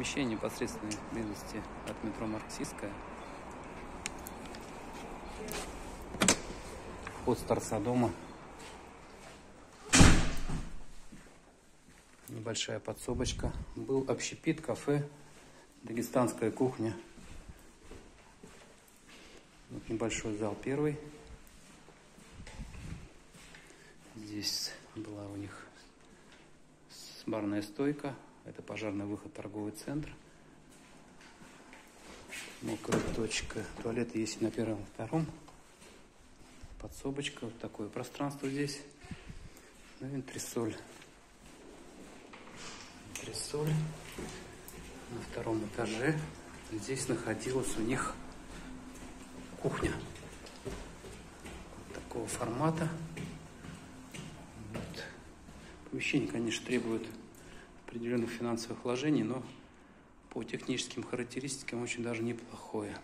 Помещение непосредственной близости от метро Марксистская. Вход с торца дома. Небольшая подсобочка. Был общепит, кафе, дагестанская кухня. Вот небольшой зал первый. Здесь была у них барная стойка. Это пожарный выход, торговый центр. Мокрая точка. Туалеты есть на первом, втором. Подсобочка. Вот такое пространство здесь. Ну, вентрисоль. Вентрисоль. На втором этаже. Здесь находилась у них кухня. Вот такого формата. Вот. Помещение, конечно, требует определенных финансовых вложений, но по техническим характеристикам очень даже неплохое.